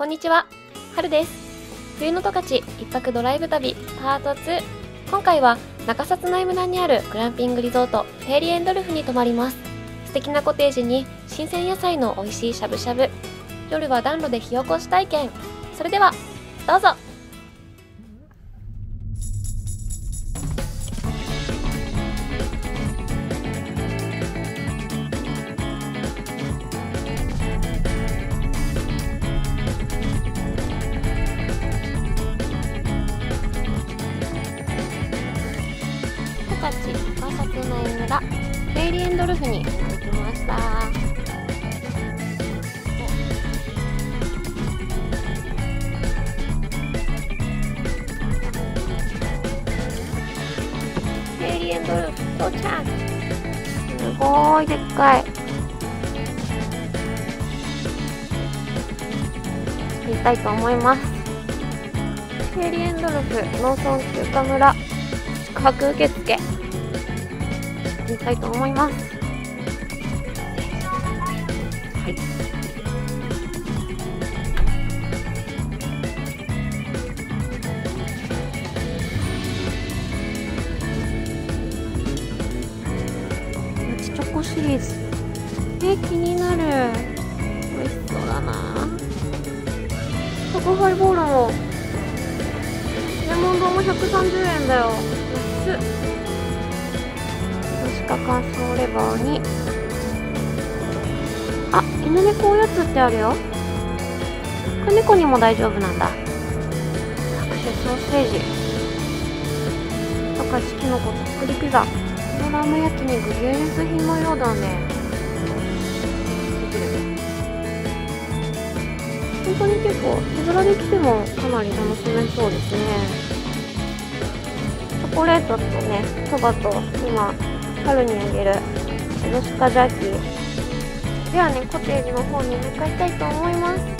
こんにちは、はるです。冬の十勝一泊ドライブ旅パート2。今回は中札内村にあるグランピングリゾートフェリーエンドルフに泊まります。素敵なコテージに新鮮野菜の美味しいしゃぶしゃぶ。夜は暖炉で火起こし体験。それでは、どうぞ十勝中札内村フェイリーエンドルフにやってきました。フェイリーエンドルフ到着。すごいでっかい。行きたいと思います。フェイリーエンドルフ農村休暇村。宿泊受付。行きたいと思います。はい。シリーズ。え気になる。美味しそうだな。チョコハイボールも。レモン丼も130円だよ乾燥レバーに。あ犬猫おやつってあるよ。これ猫にも大丈夫なんだ。各種ソーセージ。十勝きのこたっぷりピザ。パノラマ焼肉芸術品のようだね。本当に結構手ぶらで来てもかなり楽しめそうですね。チョコレートとねそばと今春にあげる。エゾシカジャーキーではねコテージの方に向かいたいと思います。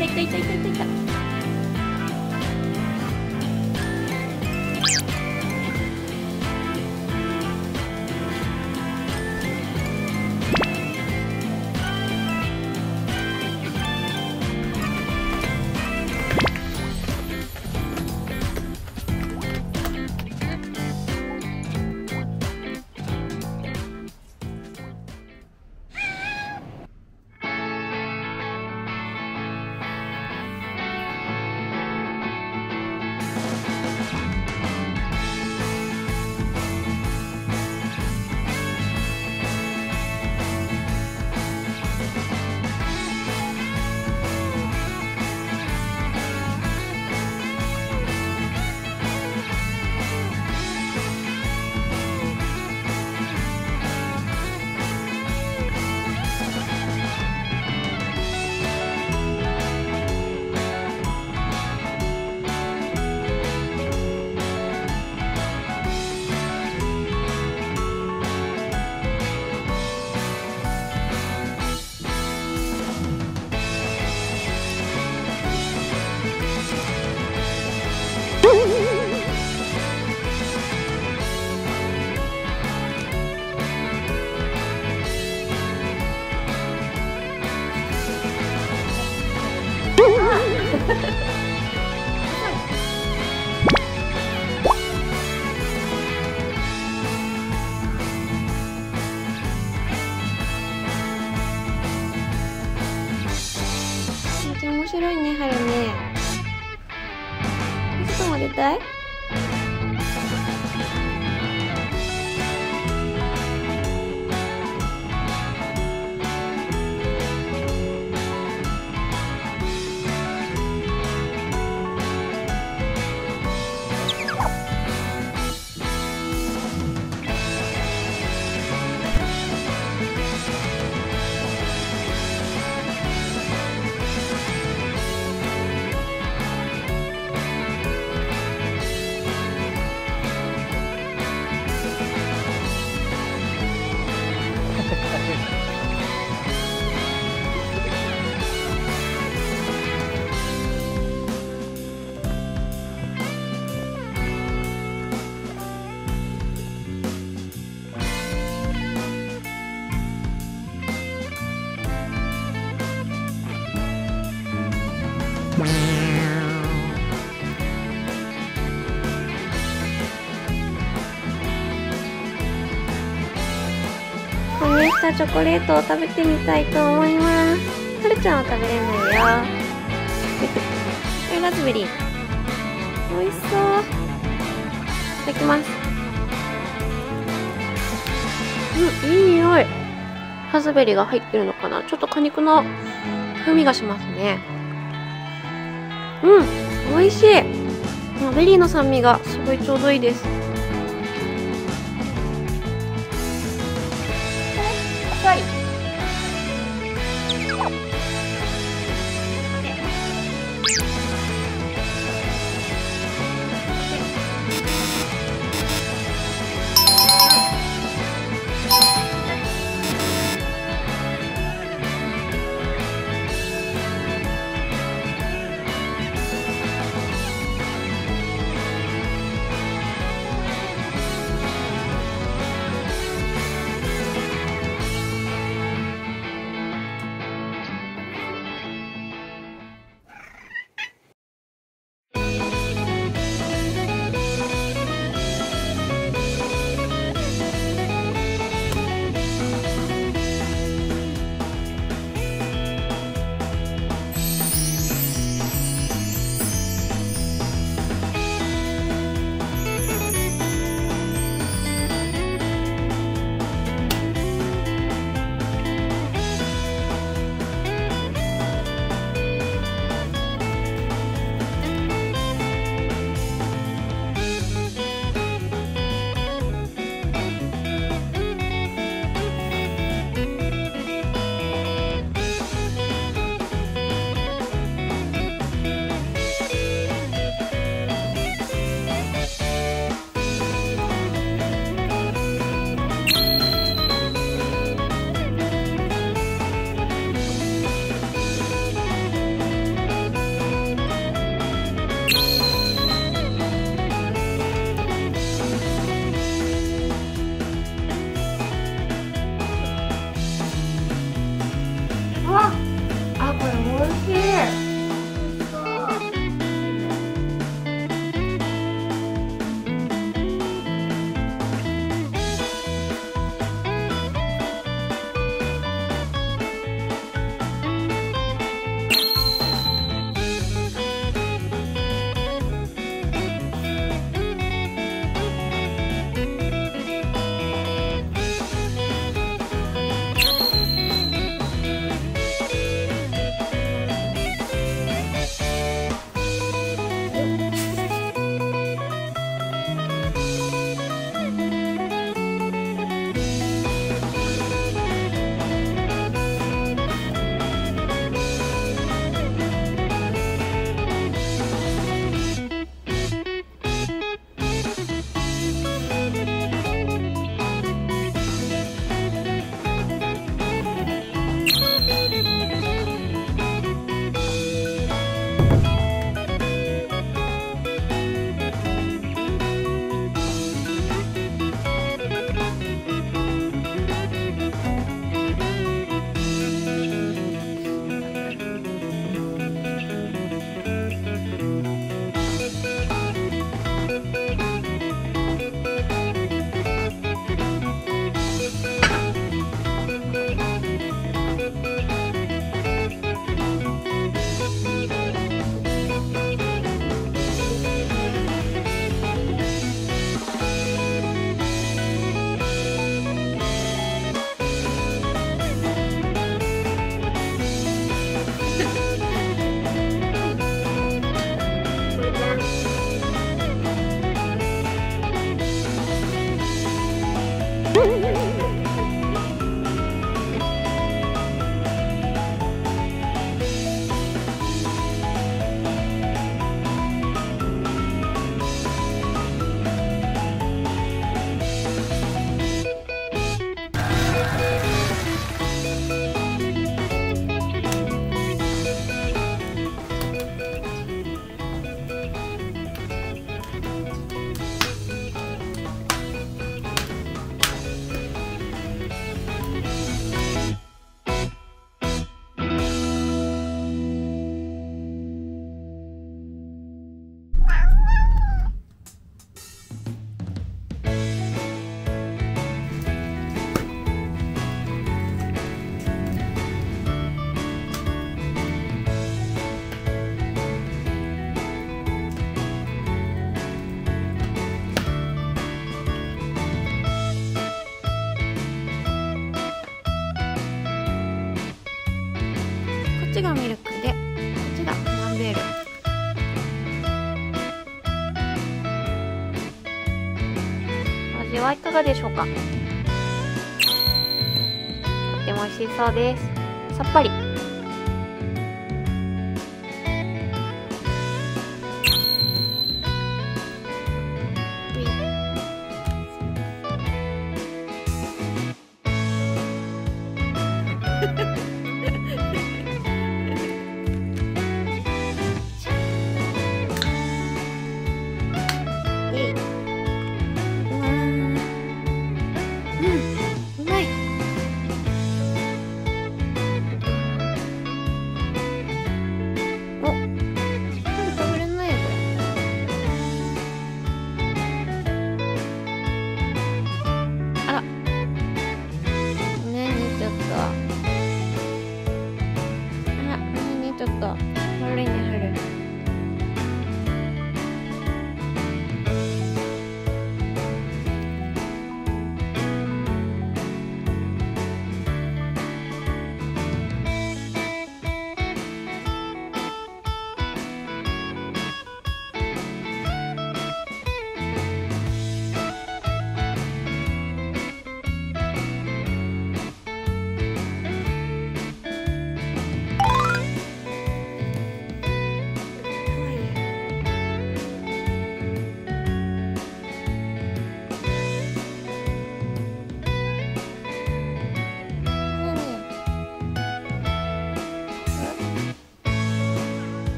たいたいたいたいたいた。外もたチョコレートを食べてみたいと思います。はるちゃんは食べれないよ。これラズベリー。美味しそう。いただきます。うん、いい匂い。ラズベリーが入ってるのかな？ちょっと果肉の風味がしますね。うん、美味しい。ベリーの酸味がすごいちょうどいいです。かがでしょうか？とても美味しそうです。さっぱり。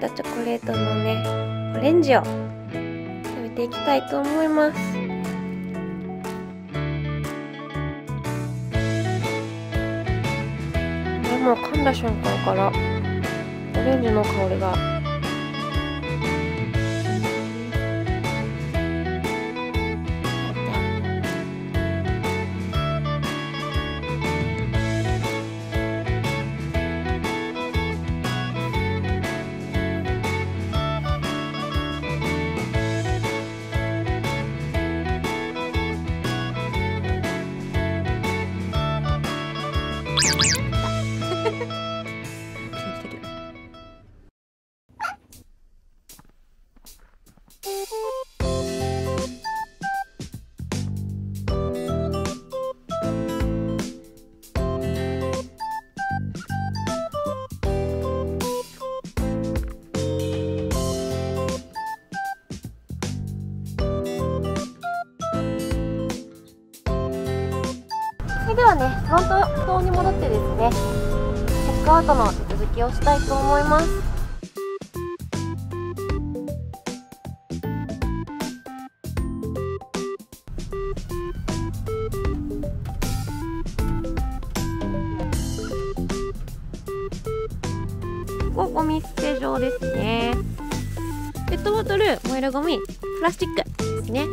たチョコレートのねオレンジを食べていきたいと思います。もう噛んだ瞬間からオレンジの香りがではねフロント棟に戻ってですねチェックアウトの手続きをしたいと思います。ここゴミ捨て場ですね。ペットボトル燃えるゴミプラスチックですね。